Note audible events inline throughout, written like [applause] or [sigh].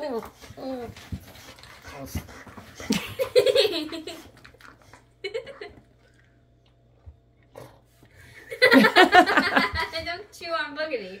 Don't chew on boogity.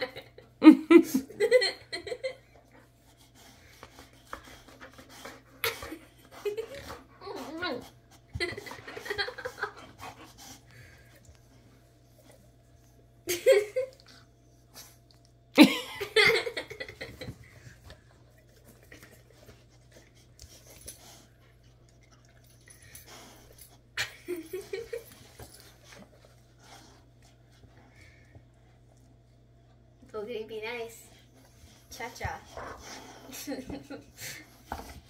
Boogity, be nice. Cha cha. [laughs]